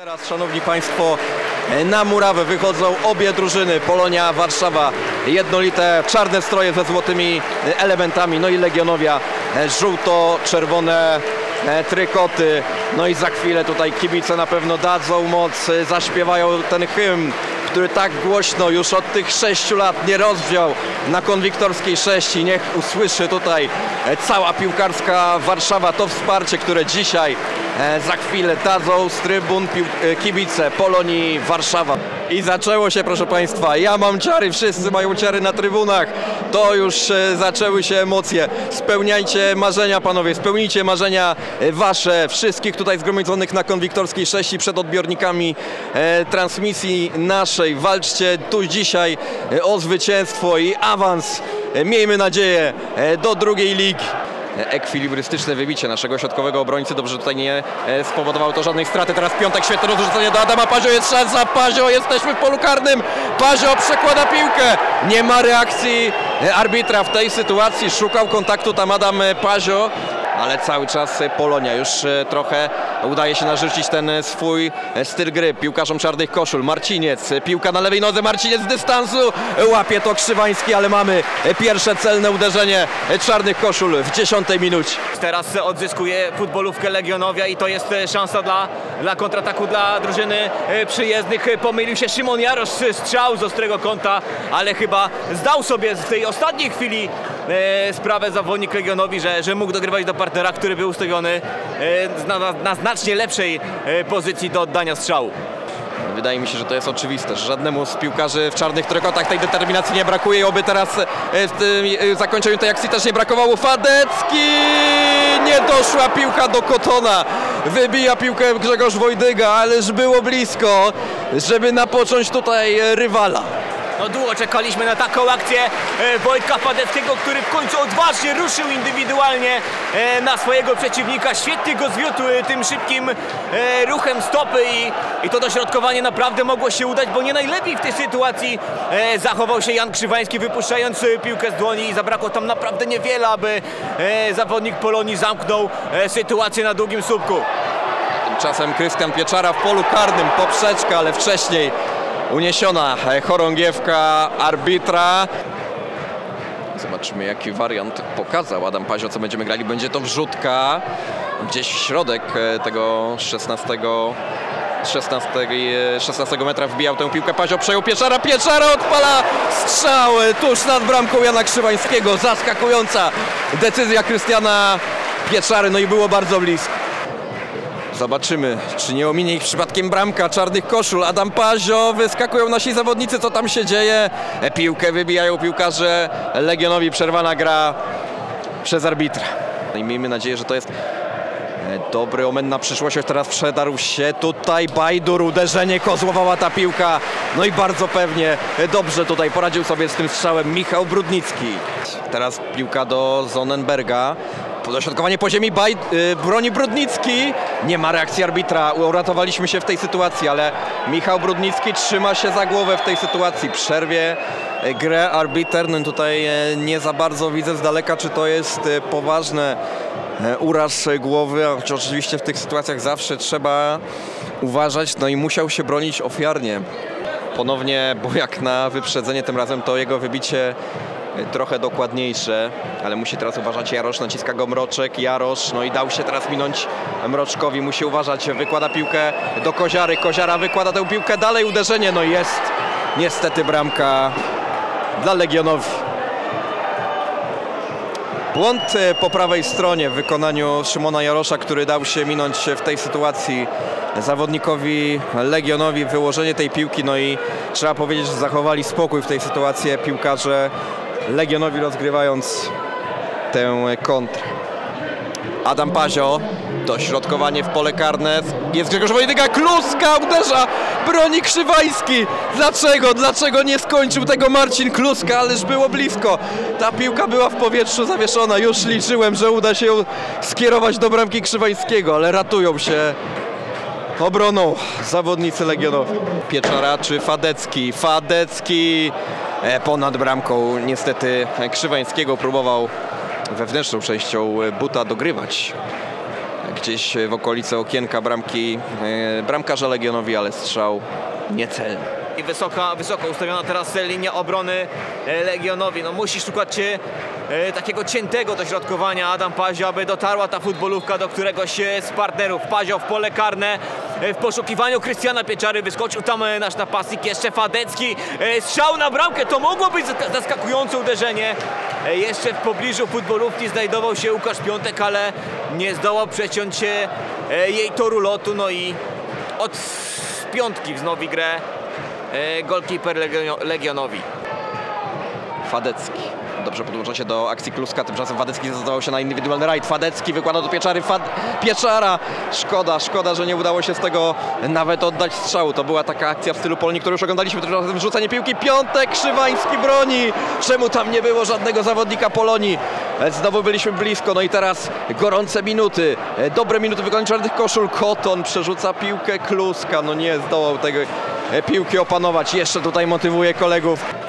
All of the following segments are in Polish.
Teraz, szanowni państwo, na murawę wychodzą obie drużyny. Polonia, Warszawa, jednolite czarne stroje ze złotymi elementami, no i Legionowia, żółto-czerwone e, trykoty. No i za chwilę tutaj kibice na pewno dadzą moc, e, zaśpiewają ten hymn, który tak głośno już od tych sześciu lat nie rozwziął na konwiktorskiej 6 i niech usłyszy tutaj e, cała piłkarska Warszawa to wsparcie, które dzisiaj za chwilę dadzą z trybun e, kibice Polonii Warszawa. I zaczęło się proszę Państwa, ja mam ciary, wszyscy mają ciary na trybunach, to już e, zaczęły się emocje. Spełniajcie marzenia panowie, spełnijcie marzenia e, wasze, wszystkich tutaj zgromadzonych na konwiktorskiej 6 przed odbiornikami e, transmisji naszej. Walczcie tu dzisiaj e, o zwycięstwo i awans, e, miejmy nadzieję, e, do drugiej ligi. Ekwilibrystyczne wybicie naszego środkowego obrońcy. Dobrze, tutaj nie e, spowodowało to żadnej straty. Teraz piątek, świetne rozrzucenie do Adama Pazio. Jest szansa. Pazio, jesteśmy w polu karnym. Pazio przekłada piłkę. Nie ma reakcji e, arbitra w tej sytuacji. Szukał kontaktu tam Adam e, Pazio. Ale cały czas e, Polonia już e, trochę udaje się narzucić ten e, swój styl gry piłkarzom czarnych koszul. Marciniec, piłka na lewej nodze, Marciniec z dystansu, łapie to Krzywański, ale mamy pierwsze celne uderzenie czarnych koszul w dziesiątej minucie. Teraz odzyskuje futbolówkę Legionowia i to jest szansa dla, dla kontrataku dla drużyny przyjezdnych. Pomylił się Szymon Jarosz, strzał z ostrego kąta, ale chyba zdał sobie w tej ostatniej chwili sprawę zawodnik Legionowi, że, że mógł dogrywać do partnera, który był ustawiony e, na, na, na znacznie lepszej e, pozycji do oddania strzału. Wydaje mi się, że to jest oczywiste, że żadnemu z piłkarzy w czarnych trykotach tej determinacji nie brakuje, oby teraz e, w e, zakończeniu tej akcji też nie brakowało. Fadecki! Nie doszła piłka do Kotona. Wybija piłkę Grzegorz Wojdyga, ależ było blisko, żeby napocząć tutaj e, rywala. No długo czekaliśmy na taką akcję e, Wojtka Padeckiego, który w końcu odważnie ruszył indywidualnie e, na swojego przeciwnika. Świetnie go zwiódł e, tym szybkim ruchem stopy i, i to dośrodkowanie naprawdę mogło się udać, bo nie najlepiej w tej sytuacji zachował się Jan Krzywański, wypuszczając piłkę z dłoni i zabrakło tam naprawdę niewiele, aby zawodnik Polonii zamknął sytuację na długim słupku. Tymczasem Krystian Pieczara w polu karnym, poprzeczka, ale wcześniej uniesiona e, chorągiewka arbitra. Zobaczymy jaki wariant pokazał Adam Pazio, co będziemy grali. Będzie to wrzutka gdzieś w środek e, tego 16 16, e, 16 metra wbijał tę piłkę Pazio, przejął Pieczara, Pieczara odpala strzał e, tuż nad bramką Jana Krzywańskiego. Zaskakująca decyzja Krystiana Pieczary, no i było bardzo blisko. Zobaczymy, czy nie ominie ich przypadkiem bramka czarnych koszul. Adam Pazio, wyskakują nasi zawodnicy, co tam się dzieje. E, Piłkę wybijają piłkarze Legionowi, przerwana gra przez arbitra. No I miejmy nadzieję, że to jest e, dobry omen na przyszłość. Teraz przedarł się tutaj Bajdur, uderzenie, kozłowała ta piłka. No i bardzo pewnie dobrze tutaj poradził sobie z tym strzałem Michał Brudnicki. Teraz piłka do Zonenberga. Dośrodkowanie po ziemi, Baj, y, broni Brudnicki. Nie ma reakcji arbitra, uratowaliśmy się w tej sytuacji, ale Michał Brudnicki trzyma się za głowę w tej sytuacji. Przerwie y, grę arbiter, no tutaj y, nie za bardzo widzę z daleka, czy to jest y, poważne y, uraz głowy, choć oczywiście w tych sytuacjach zawsze trzeba uważać, no i musiał się bronić ofiarnie. Ponownie Bojak na wyprzedzenie, tym razem to jego wybicie trochę dokładniejsze, ale musi teraz uważać Jarosz, naciska go Mroczek, Jarosz, no i dał się teraz minąć Mroczkowi, musi uważać, wykłada piłkę do Koziary, Koziara wykłada tę piłkę. Dalej, uderzenie, no jest niestety bramka dla Legionowi. Błąd e, po prawej stronie w wykonaniu Szymona Jarosza, który dał się minąć w tej sytuacji zawodnikowi Legionowi, wyłożenie tej piłki, no i trzeba powiedzieć, że zachowali spokój w tej sytuacji piłkarze Legionowi rozgrywając tę kontrę. Adam Pazio, dośrodkowanie w pole karne, jest Grzegorz Wojdyga, Kluska uderza, broni Krzywański. Dlaczego, dlaczego nie skończył tego Marcin Kluska, ależ było blisko. Ta piłka była w powietrzu zawieszona, już liczyłem, że uda się skierować do bramki Krzywańskiego, ale ratują się obroną zawodnicy Legionowi. Pieczara czy Fadecki? Fadecki ponad bramką. Niestety Krzywańskiego próbował wewnętrzną częścią buta dogrywać gdzieś w okolice okienka bramki e, bramkarza Legionowi, ale strzał niecelny. I wysoka, wysoko ustawiona teraz linia obrony e, Legionowi. No musi szukać e, e, takiego ciętego dośrodkowania Adam Pazio, aby dotarła ta futbolówka do któregoś e, z partnerów. Pazio w pole karne e, w poszukiwaniu Krystiana Pieczary. Wyskoczył tam e, nasz napastnik, jeszcze Fadecki. E, Strzał na bramkę, to mogło być zaskakujące uderzenie. E, Jeszcze w pobliżu futbolówki znajdował się Łukasz Piątek, ale nie zdołał przeciąć e, jej toru lotu. No i od piątki wznowi grę e, golkiper Legio- Legionowi. Fadecki. Dobrze podłącza się do akcji Kluska, tymczasem Fadecki zdecydował się na indywidualny rajd. Fadecki wykłada do Pieczary, Fad... Pieczara! Szkoda, szkoda, że nie udało się z tego nawet oddać strzału. To była taka akcja w stylu Polonii, którą już oglądaliśmy, tymczasem wrzucenie piłki. Piątek, Krzywański broni! Czemu tam nie było żadnego zawodnika Polonii? Znowu byliśmy blisko, no i teraz gorące minuty, dobre minuty wykonania czarnych koszul. Koton przerzuca piłkę Kluska, no nie zdołał tego piłki opanować. Jeszcze tutaj motywuje kolegów.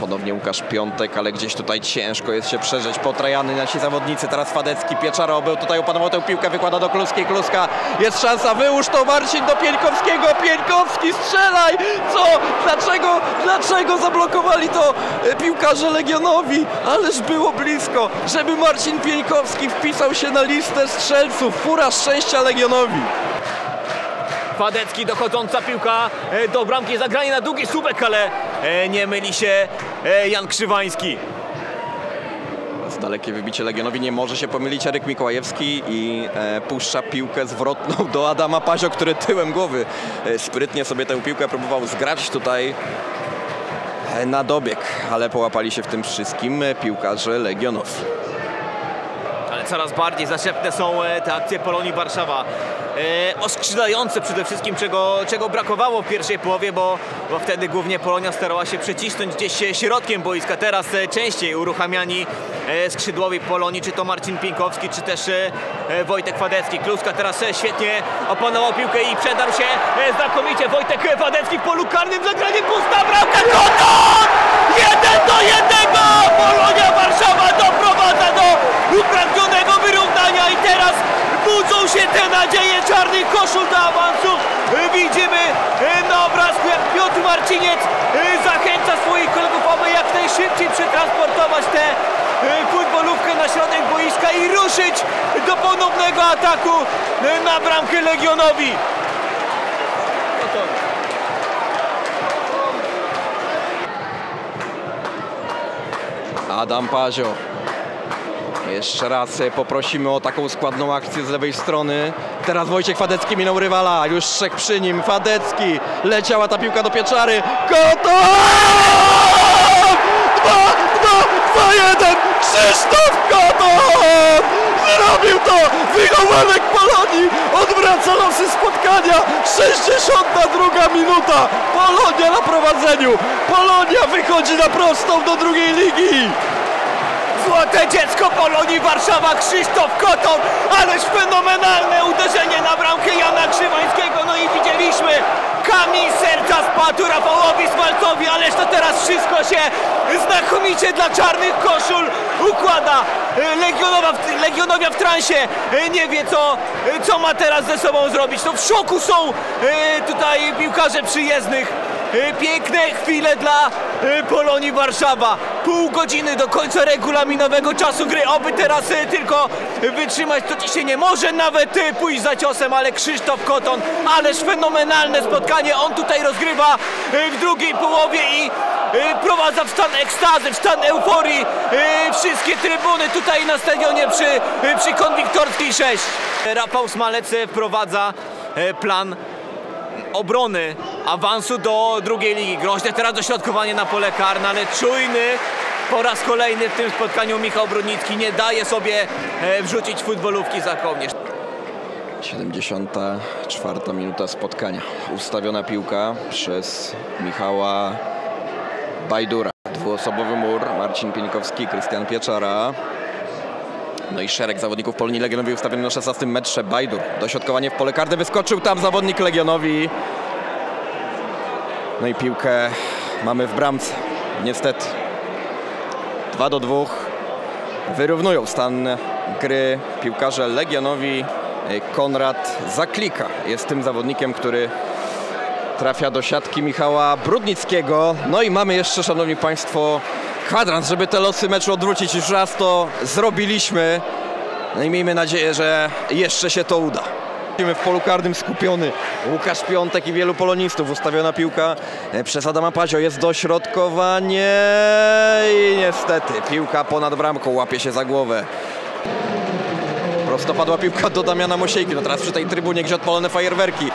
Ponownie Łukasz Piątek, ale gdzieś tutaj ciężko jest się przeżyć. Potrajany nasi zawodnicy, teraz Fadecki, Pieczara obył tutaj opanował tę piłkę, wykłada do Kluskiej, Kluska, jest szansa, wyłóż to Marcin do Pieńkowskiego, Pieńkowski strzelaj! Co? Dlaczego? Dlaczego zablokowali to e, piłkarze Legionowi? Ależ było blisko, żeby Marcin Pieńkowski wpisał się na listę strzelców. Fura szczęścia Legionowi. Fadecki, dochodząca piłka e, do bramki, zagranie na długi słupek, ale e, nie myli się Jan Krzywański. Z dalekie wybicie Legionowi nie może się pomylić Eryk Mikołajewski i e, puszcza piłkę zwrotną do Adama Pazio, który tyłem głowy e, sprytnie sobie tę piłkę próbował zgrać tutaj e, na dobieg, ale połapali się w tym wszystkim e, piłkarze Legionowi. Ale coraz bardziej zaczepne są e, te akcje Polonii Warszawa. E, oskrzydlające przede wszystkim, czego, czego brakowało w pierwszej połowie, bo, bo wtedy głównie Polonia starała się przecisnąć gdzieś e, środkiem boiska. Teraz e, częściej uruchamiani skrzydłowi Polonii, czy to Marcin Pinkowski, czy też Wojtek Fadecki. Kluska teraz świetnie opanował piłkę i przedarł się znakomicie. Wojtek Fadecki w polu karnym, zagranie pusta bramka, Koton! Jeden do jednego! Polonia Warszawa doprowadza do upragnionego wyrównania i teraz budzą się te nadzieje czarnych koszul do awansu. Widzimy e, na obrazku jak Piotr Marciniec e, zachęca swoich kolegów, aby jak najszybciej przetransportować tę e, futbolówkę na środek boiska i ruszyć do ponownego ataku na bramkę Legionowi. Adam Pazio. Jeszcze raz e, poprosimy o taką składną akcję z lewej strony. Teraz Wojciech Fadecki minął rywala, już trzech przy nim. Fadecki, leciała ta piłka do Pieczary. Koton! 2, 2, 2, 1! Krzysztof Koton! Zrobił to! Wychowanek Polonii! Odwraca losy spotkania! 62 minuta! Polonia na prowadzeniu! Polonia wychodzi na prostą do drugiej ligi! Złote dziecko Polonii Warszawa Krzysztof Koton, ależ fenomenalne uderzenie na bramkę Jana Krzywańskiego, no i widzieliśmy kamień serca spadł Rafałowi Smalcowi, ależ to teraz wszystko się znakomicie dla czarnych koszul układa. Legionowa w, Legionowia w transie e, nie wie co, co ma teraz ze sobą zrobić. To w szoku są e, tutaj piłkarze przyjezdnych. E, Piękne chwile dla Polonii Warszawa. Pół godziny do końca regulaminowego czasu gry. Oby teraz e, tylko wytrzymać, to się nie może nawet e, pójść za ciosem, ale Krzysztof Koton, ależ fenomenalne spotkanie. On tutaj rozgrywa e, w drugiej połowie i e, prowadza w stan ekstazy, w stan euforii e, wszystkie trybuny tutaj na stadionie przy, e, przy Konwiktorskiej 6. Rafał Smalec e, wprowadza e, plan obrony awansu do drugiej ligi. Groźne teraz dośrodkowanie na pole karne, ale czujny po raz kolejny w tym spotkaniu Michał Brudnicki nie daje sobie e, wrzucić futbolówki za kołnierz. 74 minuta spotkania. Ustawiona piłka przez Michała Bajdura. Dwuosobowy mur. Marcin Pieńkowski, Krystian Pieczara. No i szereg zawodników Polonii Legionowi ustawiony na 16 metrze. Bajdur. Dośrodkowanie w pole karne. Wyskoczył tam zawodnik Legionowi. No i piłkę mamy w bramce. Niestety. 2 do 2. Wyrównują stan gry piłkarze Legionowi Konrad Zaklika jest tym zawodnikiem, który trafia do siatki Michała Brudnickiego. No i mamy jeszcze, szanowni państwo, kwadrans, żeby te losy meczu odwrócić. Już raz to zrobiliśmy. No i miejmy nadzieję, że jeszcze się to uda. W polu karnym skupiony Łukasz Piątek i wielu polonistów. Ustawiona piłka e, przez Adama Pazio. Jest dośrodkowanie i niestety piłka ponad bramką łapie się za głowę. Prostopadła piłka do Damiana Mosiejki. No teraz przy tej trybunie gdzie odpalone fajerwerki.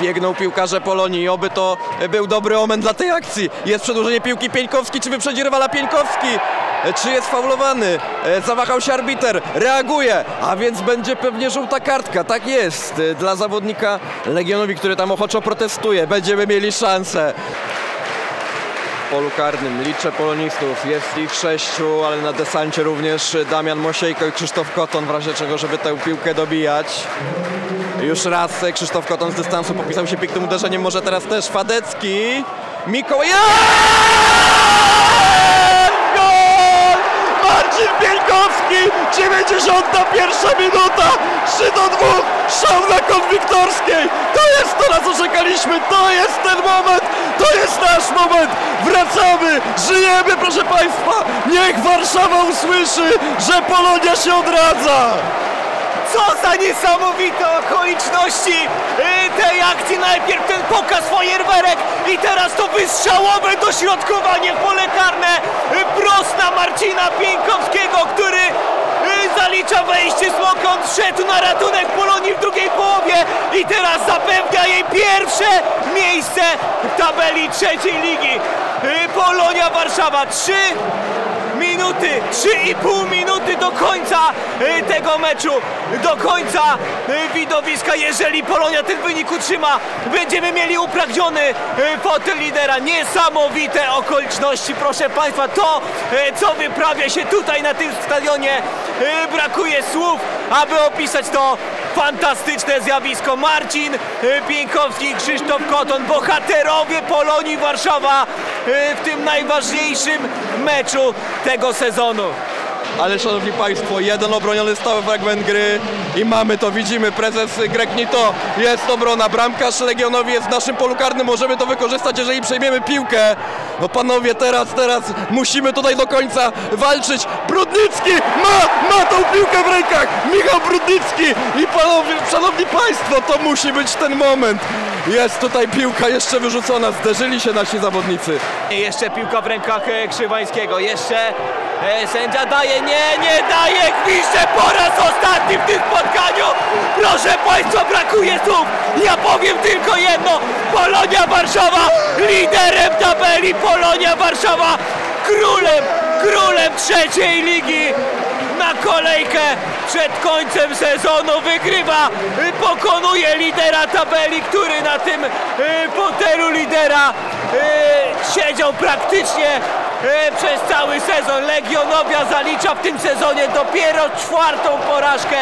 Biegną piłkarze Polonii. Oby to był dobry omen dla tej akcji. Jest przedłużenie piłki Pieńkowski. Czy wyprzedzi rywala Pieńkowski? Czy jest faulowany? E, Zawahał się arbiter. Reaguje. A więc będzie pewnie żółta kartka. Tak jest. E, Dla zawodnika Legionowi, który tam ochoczo protestuje. Będziemy mieli szansę polu karnym. Liczę polonistów. Jest ich sześciu, ale na desancie również Damian Mosiejko i Krzysztof Koton w razie czego, żeby tę piłkę dobijać. Już raz Krzysztof Koton z dystansu popisał się pięknym uderzeniem. Może teraz też Fadecki. Mikołaj. Gol! Marcin Pieńkowski! 91 minuta! 3 do 2! Szał na konwiktorskiej! To jest to, na co czekaliśmy! To jest ten moment! To jest nasz moment! Wracamy! Żyjemy, proszę Państwa! Niech Warszawa usłyszy, że Polonia się odradza! Co za niesamowite okoliczności y, tej akcji. Najpierw ten pokaz fajerwerek i teraz to wystrzałowe dośrodkowanie w pole karne y, prost na Marcina Pieńkowskiego, który zalicza wejście smoka. On szedł na ratunek Polonii w drugiej połowie i teraz zapewnia jej pierwsze miejsce w tabeli trzeciej ligi. Y, Polonia Warszawa 3 minuty, 3,5 minuty do końca y, tego meczu, do końca y, widowiska. Jeżeli Polonia ten wynik utrzyma, będziemy mieli upragniony fotel lidera. Niesamowite okoliczności, proszę Państwa. To, co wyprawia się tutaj na tym stadionie, brakuje słów, aby opisać to fantastyczne zjawisko. Marcin y, Pieńkowski, Krzysztof Koton, bohaterowie Polonii Warszawa y, w tym najważniejszym meczu tego sezonu. Ale szanowni Państwo, jeden obroniony stały fragment gry i mamy to, widzimy, prezes Grek Nito, jest obrona, bramkarz Legionowi jest w naszym polu karnym, możemy to wykorzystać, jeżeli przejmiemy piłkę. No panowie, teraz, teraz musimy tutaj do końca walczyć. Brudnicki ma, ma tą piłkę w rękach, Michał Brudnicki i panowie, szanowni Państwo, to musi być ten moment. Jest tutaj piłka jeszcze wyrzucona, zderzyli się nasi zawodnicy. I jeszcze piłka w rękach e, Krzywańskiego, jeszcze e, sędzia daje, nie, nie daje, gwizdże po raz ostatni w tym spotkaniu. Proszę Państwa, brakuje słów, ja powiem tylko jedno, Polonia Warszawa, liderem tabeli, Polonia Warszawa, królem, królem trzeciej ligi. Na kolejkę przed końcem sezonu wygrywa, pokonuje lidera tabeli, który na tym y, fotelu lidera y, siedział praktycznie przez cały sezon. Legionowia zalicza w tym sezonie dopiero czwartą porażkę,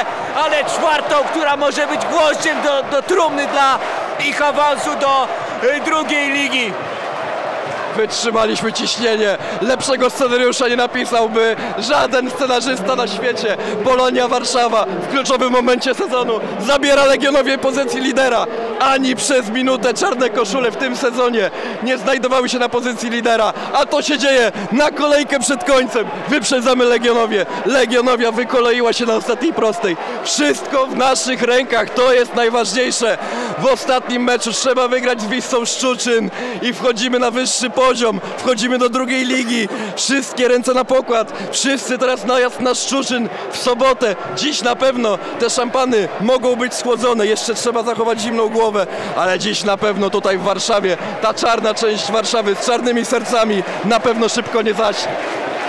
ale czwartą, która może być gwoździem do, do trumny dla ich awansu do y, drugiej ligi. Wytrzymaliśmy ciśnienie. Lepszego scenariusza nie napisałby żaden scenarzysta na świecie. Polonia Warszawa w kluczowym momencie sezonu zabiera Legionowie pozycji lidera. Ani przez minutę czarne koszule w tym sezonie nie znajdowały się na pozycji lidera. A to się dzieje na kolejkę przed końcem. Wyprzedzamy Legionowie. Legionowia wykoleiła się na ostatniej prostej. Wszystko w naszych rękach. To jest najważniejsze. W ostatnim meczu trzeba wygrać z Wisłą Szczuczyn i wchodzimy na wyższy poziom. Wchodzimy do drugiej ligi. Wszystkie ręce na pokład. Wszyscy teraz najazd na Szczuczyn w sobotę. Dziś na pewno te szampany mogą być schłodzone. Jeszcze trzeba zachować zimną głowę, ale dziś na pewno tutaj w Warszawie ta czarna część Warszawy z czarnymi sercami na pewno szybko nie zaśnie.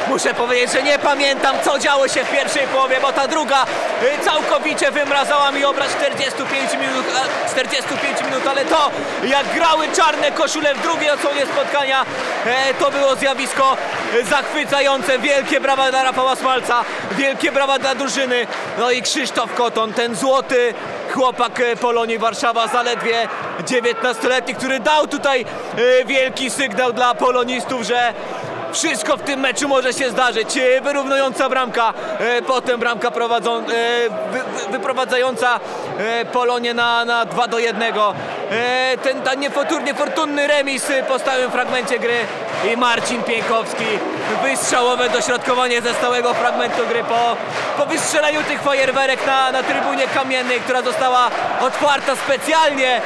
Muszę powiedzieć, że nie pamiętam co działo się w pierwszej połowie, bo ta druga y, całkowicie wymrazała mi obraz 45 minut, a- 45 minut, ale to jak grały czarne koszule w drugiej odsłonie spotkania, e, to było zjawisko e, zachwycające. Wielkie brawa dla Rafała Smalca, wielkie brawa dla drużyny. No i Krzysztof Koton, ten złoty chłopak e, Polonii Warszawa, zaledwie 19-letni, który dał tutaj e, wielki sygnał dla polonistów, że wszystko w tym meczu może się zdarzyć. E, Wyrównująca bramka, e, potem bramka prowadzą, e, wy, wy, wyprowadzająca Polonie na, na 2 do 1. E, ten ta niefortunny, remis po stałym fragmencie gry i Marcin Pienkowski wystrzałowe dośrodkowanie ze stałego fragmentu gry po, po wystrzeleniu tych fajerwerek na, na trybunie kamiennej, która została otwarta specjalnie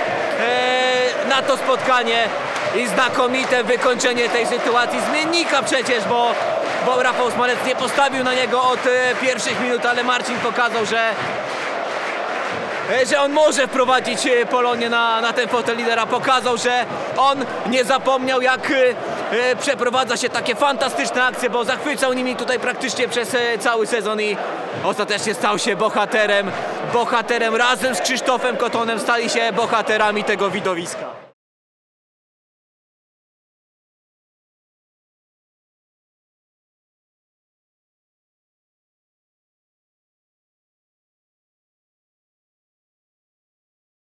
na to spotkanie i znakomite wykończenie tej sytuacji zmiennika przecież, bo, bo Rafał Smalec nie postawił na niego od e, pierwszych minut, ale Marcin pokazał, że e, że on może wprowadzić e, Polonię na, na ten fotel lidera. Pokazał, że on nie zapomniał jak przeprowadza się takie fantastyczne akcje, bo zachwycał nimi tutaj praktycznie przez cały sezon i ostatecznie stał się bohaterem. Bohaterem razem z Krzysztofem Kotonem stali się bohaterami tego widowiska.